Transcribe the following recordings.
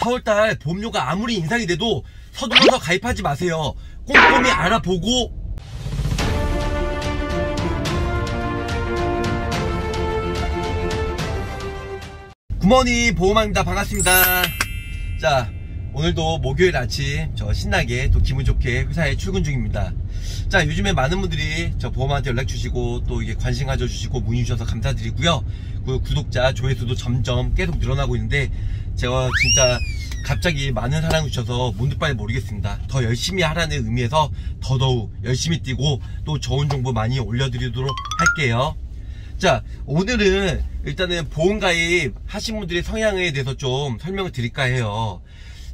4월달 보험료가 아무리 인상이 돼도 서둘러서 가입하지 마세요. 꼼꼼히 알아보고 굿모닝 보험왕입니다. 반갑습니다. 자 오늘도 목요일 아침 저 신나게 또 기분 좋게 회사에 출근 중입니다. 자 요즘에 많은 분들이 저 보험한테 연락 주시고 또 이게 관심 가져 주시고 문의 주셔서 감사드리고요. 그 구독자 조회수도 점점 계속 늘어나고 있는데 제가 진짜 갑자기 많은 사랑을 주셔서 뭔뜻발이 모르겠습니다. 더 열심히 하라는 의미에서 더더욱 열심히 뛰고 또 좋은 정보 많이 올려드리도록 할게요. 자 오늘은 일단은 보험가입 하신 분들의 성향에 대해서 좀 설명을 드릴까 해요.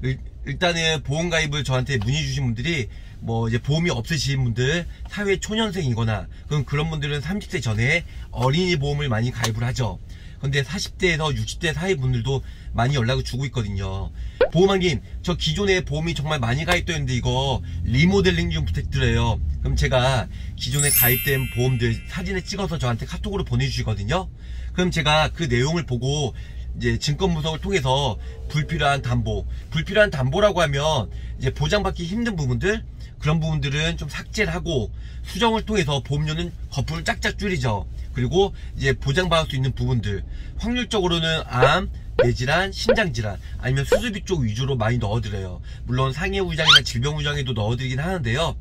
일, 일단은 보험가입을 저한테 문의 주신 분들이 뭐 이제 보험이 없으신 분들 사회 초년생이거나 그럼 그런 분들은 30세 전에 어린이 보험을 많이 가입을 하죠. 근데 40대에서 60대 사이 분들도 많이 연락을 주고 있거든요. 보험왕님, 저 기존에 보험이 정말 많이 가입되었는데 이거 리모델링 좀 부탁드려요. 그럼 제가 기존에 가입된 보험들 사진을 찍어서 저한테 카톡으로 보내주시거든요. 그럼 제가 그 내용을 보고 이제 증권 분석을 통해서 불필요한 담보, 불필요한 담보라고 하면 이제 보장받기 힘든 부분들 그런 부분들은 좀 삭제를 하고 수정을 통해서 보험료는 거품을 짝짝 줄이죠. 그리고 이제 보장받을 수 있는 부분들 확률적으로는 암, 뇌질환, 신장질환 아니면 수술비 쪽 위주로 많이 넣어드려요. 물론 상해우장이나 질병우장에도 넣어드리긴 하는데요.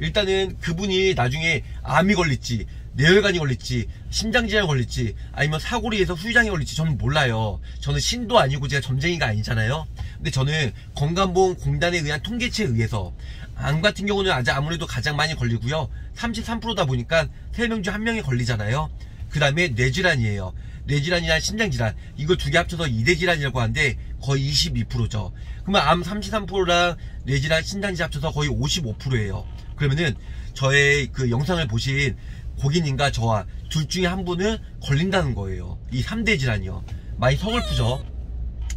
일단은 그분이 나중에 암이 걸릴지 뇌혈관이 걸릴지 심장질환이 걸릴지 아니면 사고리에서 후유장이 걸릴지 저는 몰라요 저는 신도 아니고 제가 점쟁이가 아니잖아요 근데 저는 건강보험공단에 의한 통계치에 의해서 암 같은 경우는 아직 아무래도 가장 많이 걸리고요 33%다 보니까 3명 중 1명이 걸리잖아요 그 다음에 뇌질환이에요 뇌질환이나 심장질환 이걸 두개 합쳐서 2대 질환이라고 하는데 거의 22%죠 그러면 암 33%랑 뇌질환 심장질환 합쳐서 거의 55%예요 그러면은 저의 그 영상을 보신 고객님과 저와 둘 중에 한 분은 걸린다는 거예요. 이 3대 질환이요. 많이 서글프죠.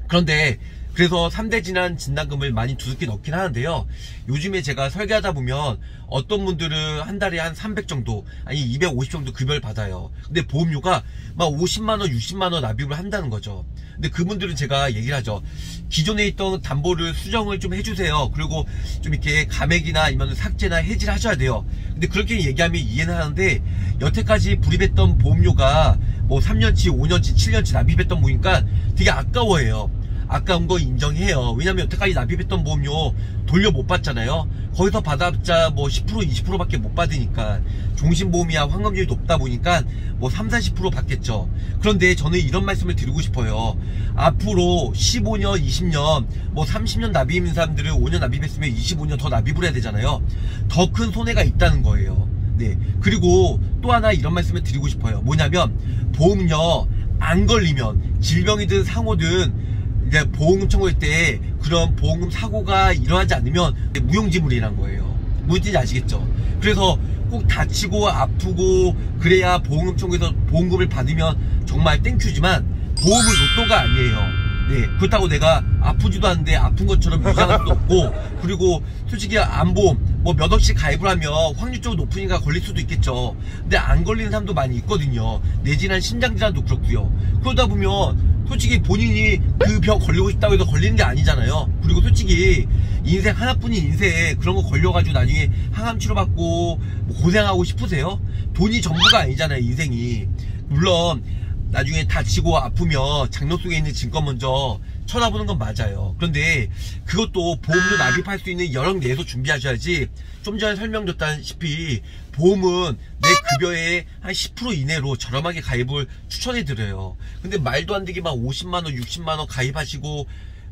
그런데 그래서 3대 질환 진단금을 많이 두둑히 넣긴 하는데요. 요즘에 제가 설계하다 보면 어떤 분들은 한 달에 한 300 정도, 아니 250 정도 급여를 받아요. 근데 보험료가 막 50만원, 60만원 납입을 한다는 거죠. 근데 그분들은 제가 얘기를 하죠. 기존에 있던 담보를 수정을 좀 해주세요. 그리고 좀 이렇게 감액이나 아니면 삭제나 해지를 하셔야 돼요. 근데 그렇게 얘기하면 이해는 하는데 여태까지 불입했던 보험료가 뭐 3년치, 5년치, 7년치 납입했던 보니까 되게 아까워해요. 아까운 거 인정해요. 왜냐면 여태까지 납입했던 보험료 돌려 못 받잖아요. 거기서 받아봤자 뭐 10% 20%밖에 못 받으니까 종신보험이야 환급률이 높다 보니까 뭐 3, 40% 받겠죠. 그런데 저는 이런 말씀을 드리고 싶어요. 앞으로 15년, 20년, 뭐 30년 납입인 사람들을 5년 납입했으면 25년 더 납입을 해야 되잖아요. 더 큰 손해가 있다는 거예요. 네. 그리고 또 하나 이런 말씀을 드리고 싶어요. 뭐냐면 보험료 안 걸리면 질병이든 상호든 이제 보험금 청구할 때 그런 보험금 사고가 일어나지 않으면 무용지물이란 거예요. 무슨 아시겠죠? 그래서 꼭 다치고 아프고 그래야 보험금 청구해서 보험금을 받으면 정말 땡큐지만 보험은 로또가 아니에요. 네, 그렇다고 내가 아프지도 않은데 아픈 것처럼 유장할 수도 없고 그리고 솔직히 안보험 뭐 몇 억씩 가입을 하면 확률적으로 높으니까 걸릴 수도 있겠죠 근데 안 걸리는 사람도 많이 있거든요 내진한 심장질환도 그렇고요 그러다 보면 솔직히 본인이 그병 걸리고 싶다고 해서 걸리는 게 아니잖아요 그리고 솔직히 인생 하나뿐인 인생에 그런 거 걸려가지고 나중에 항암 치료받고 뭐 고생하고 싶으세요? 돈이 전부가 아니잖아요 인생이 물론 나중에 다치고 아프면 장로 속에 있는 증권 먼저 쳐다보는 건 맞아요. 그런데 그것도 보험료 납입할 수 있는 여력 내에서 준비하셔야지 좀 전에 설명드렸다시피 보험은 내 급여의 한 10% 이내로 저렴하게 가입을 추천해 드려요. 근데 말도 안 되게 막 50만원, 60만원 가입하시고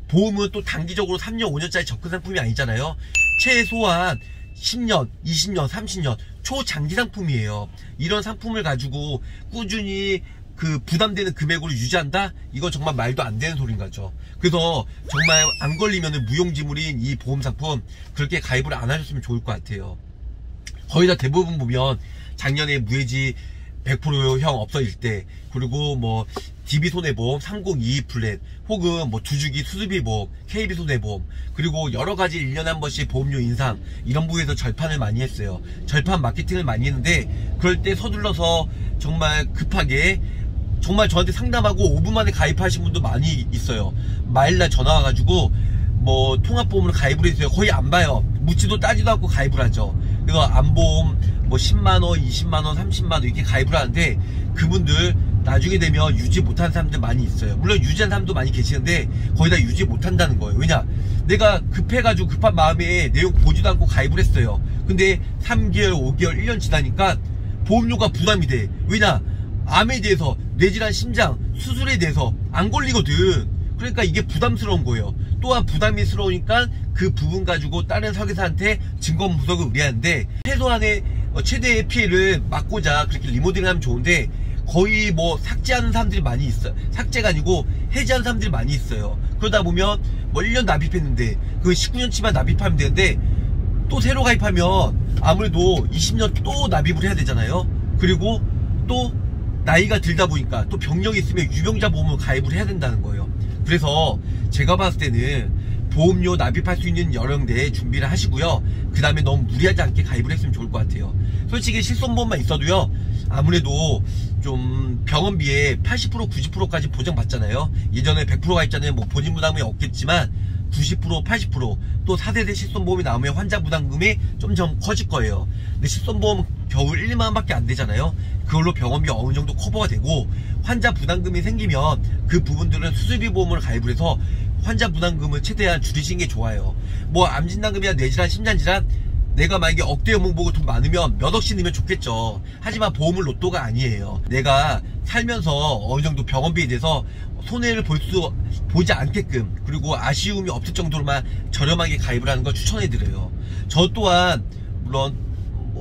보험은 또 단기적으로 3년, 5년짜리 접근 상품이 아니잖아요. 최소한 10년, 20년, 30년 초장기 상품이에요. 이런 상품을 가지고 꾸준히 그 부담되는 금액으로 유지한다? 이거 정말 말도 안 되는 소린 거죠. 그래서 정말 안 걸리면 무용지물인 이 보험상품 그렇게 가입을 안 하셨으면 좋을 것 같아요. 거의 다 대부분 보면 작년에 무해지 100%형 없어질 때 그리고 뭐 DB손해보험 302 플랫 혹은 뭐 주주기 수수비 보험 KB손해보험 그리고 여러 가지 1년에 한 번씩 보험료 인상 이런 부분에서 절판을 많이 했어요 절판 마케팅을 많이 했는데 그럴 때 서둘러서 정말 급하게 정말 저한테 상담하고 5분 만에 가입하신 분도 많이 있어요. 마일날 전화 와가지고 뭐 통합보험으로 가입을 해주세요. 거의 안 봐요. 묻지도 따지도 않고 가입을 하죠. 그래서 안보험 뭐 10만원, 20만원, 30만원 이렇게 가입을 하는데 그분들 나중에 되면 유지 못하는 사람들 많이 있어요. 물론 유지한 사람도 많이 계시는데 거의 다 유지 못한다는 거예요. 왜냐? 내가 급해가지고 급한 마음에 내용 보지도 않고 가입을 했어요. 근데 3개월, 5개월, 1년 지나니까 보험료가 부담이 돼. 왜냐? 암에 대해서 뇌질환 심장 수술에 대해서 안 걸리거든. 그러니까 이게 부담스러운 거예요. 또한 부담이 스러우니까 그 부분 가지고 다른 설계사한테 증권 분석을 의뢰하는데 최소한의 어, 최대의 피해를 막고자 그렇게 리모델링 하면 좋은데 거의 뭐 삭제하는 사람들이 많이 있어요. 삭제가 아니고 해지하는 사람들이 많이 있어요. 그러다 보면 뭐 1년 납입했는데 그 19년치만 납입하면 되는데 또 새로 가입하면 아무래도 20년 또 납입을 해야 되잖아요. 그리고 또 나이가 들다 보니까 또 병력이 있으면 유병자 보험을 가입을 해야 된다는 거예요. 그래서 제가 봤을 때는 보험료 납입할 수 있는 여령대 준비를 하시고요. 그 다음에 너무 무리하지 않게 가입을 했으면 좋을 것 같아요. 솔직히 실손보험만 있어도요. 아무래도 좀 병원비에 80% 90%까지 보장받잖아요. 예전에 100% 가입자는 뭐 본인 부담이 없겠지만 90% 80%또 4세대 실손보험이 나오면 환자 부담금이 좀좀 커질 거예요. 근데 실손보험 겨울 1만원 밖에 안 되잖아요. 그걸로 병원비 어느 정도 커버가 되고 환자 부담금이 생기면 그 부분들은 수술비 보험을 가입을 해서 환자 부담금을 최대한 줄이시는 게 좋아요. 뭐 암진단금이나 뇌질환, 심장질환 내가 만약에 억대 연봉 보고 돈 많으면 몇 억씩 넣으면 좋겠죠. 하지만 보험은 로또가 아니에요. 내가 살면서 어느 정도 병원비에 대해서 손해를 볼 수 보지 않게끔 그리고 아쉬움이 없을 정도로만 저렴하게 가입을 하는 걸 추천해 드려요. 저 또한 물론 뭐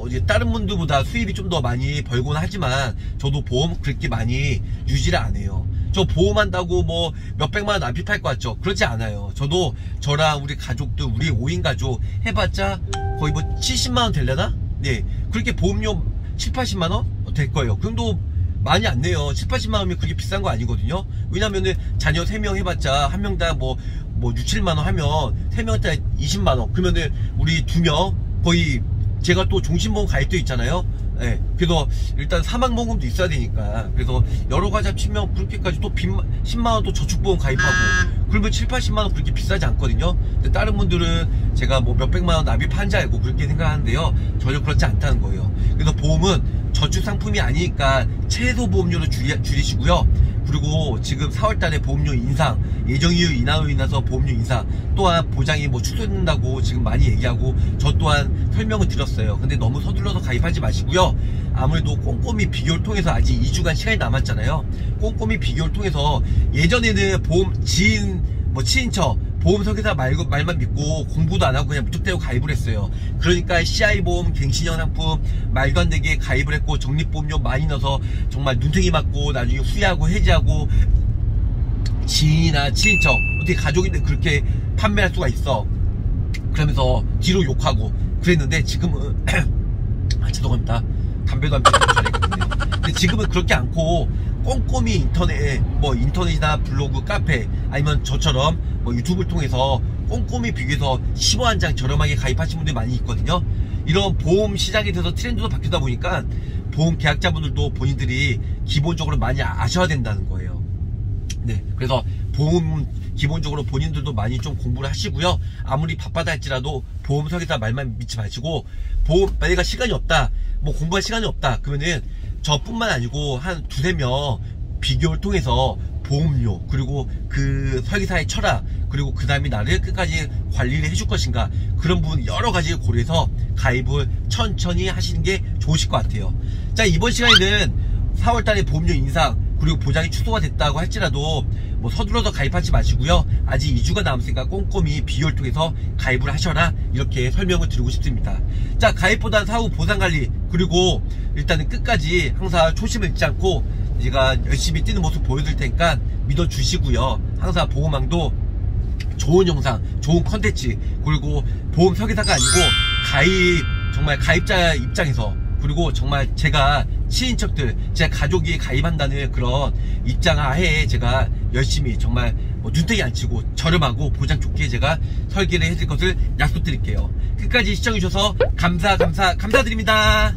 이제 다른 분들보다 수입이 좀 더 많이 벌곤 하지만 저도 보험 그렇게 많이 유지를 안 해요. 저 보험한다고 뭐 몇백만 원 납입할 것 같죠? 그렇지 않아요. 저도 저랑 우리 가족들, 우리 5인 가족 해봤자 거의 뭐 70만원 될려나? 네. 그렇게 보험료 7, 80만 원? 될 거예요. 그 정도 많이 안 내요. 7, 80만 원이면 그게 비싼 거 아니거든요. 왜냐면은 자녀 3명 해봤자 한 명당 뭐, 뭐 6, 7만 원 하면 3명한테 20만 원. 그러면은 우리 2명 거의 제가 또 종신보험 가입돼 있잖아요. 네, 그래서 일단 사망보험도 있어야 되니까. 그래서 여러 가지 합치면 그렇게까지 또 10만원 또 저축보험 가입하고. 그러면 7, 80만원 그렇게 비싸지 않거든요. 근데 다른 분들은 제가 뭐 몇백만원 납입한 자 알고 그렇게 생각하는데요. 전혀 그렇지 않다는 거예요. 그래서 보험은 저축 상품이 아니니까 최소 보험료를 줄이, 줄이시고요 그리고 지금 4월달에 보험료 인상, 예정이유 인하로 인해서 보험료 인상, 또한 보장이 뭐 축소된다고 지금 많이 얘기하고 저 또한 설명을 드렸어요. 근데 너무 서둘러서 가입하지 마시고요. 아무래도 꼼꼼히 비교를 통해서 아직 2주간 시간이 남았잖아요. 꼼꼼히 비교를 통해서 예전에는 보험 지인, 뭐 친인척 보험 설계사 말, 말만 믿고 공부도 안 하고 그냥 무턱대고 가입을 했어요. 그러니까 CI보험, 갱신형 상품 말도 안 되게 가입을 했고 적립보험료 많이 넣어서 정말 눈탱이 맞고 나중에 후회하고 해지하고 지인이나 친인척 어떻게 가족인데 그렇게 판매할 수가 있어. 그러면서 뒤로 욕하고 그랬는데 지금은 아 죄송합니다. 담배도 안 피우고 잘했거든요. 근데 지금은 그렇게 않고 꼼꼼히 인터넷 뭐 인터넷이나 블로그 카페 아니면 저처럼 뭐 유튜브를 통해서 꼼꼼히 비교해서 15한 장 저렴하게 가입하신 분들이 많이 있거든요. 이런 보험 시장에 대해서 트렌드도 바뀌다 보니까 보험 계약자분들도 본인들이 기본적으로 많이 아셔야 된다는 거예요. 네 그래서 보험 기본적으로 본인들도 많이 좀 공부를 하시고요. 아무리 바빠다 할지라도 보험 설계사 말만 믿지 마시고 보험 내가 시간이 없다 뭐 공부할 시간이 없다 그러면은 저뿐만 아니고 한 두세 명 비교를 통해서 보험료 그리고 그 설계사의 철학 그리고 그 다음에 나를 끝까지 관리를 해줄 것인가 그런 부분 여러 가지 고려해서 가입을 천천히 하시는 게 좋으실 것 같아요. 자 이번 시간에는 4월달에 보험료 인상 그리고 보장이 취소가 됐다고 할지라도 뭐 서둘러서 가입하지 마시고요. 아직 2주가 남았으니까 꼼꼼히 비교를 통해서 가입을 하셔라. 이렇게 설명을 드리고 싶습니다. 자 가입보단 사후 보상관리 그리고 일단은 끝까지 항상 초심을 잃지 않고 제가 열심히 뛰는 모습 보여드릴 테니까 믿어주시고요. 항상 보험망도 좋은 영상, 좋은 컨텐츠, 그리고 보험 설계사가 아니고 가입, 정말 가입자 입장에서 그리고 정말 제가 친인척들, 제 가족이 가입한다는 그런 입장 하에 제가 열심히 정말 뭐 눈탱이 안 치고 저렴하고 보장 좋게 제가 설계를 해줄 것을 약속드릴게요. 끝까지 시청해주셔서 감사, 감사, 감사드립니다.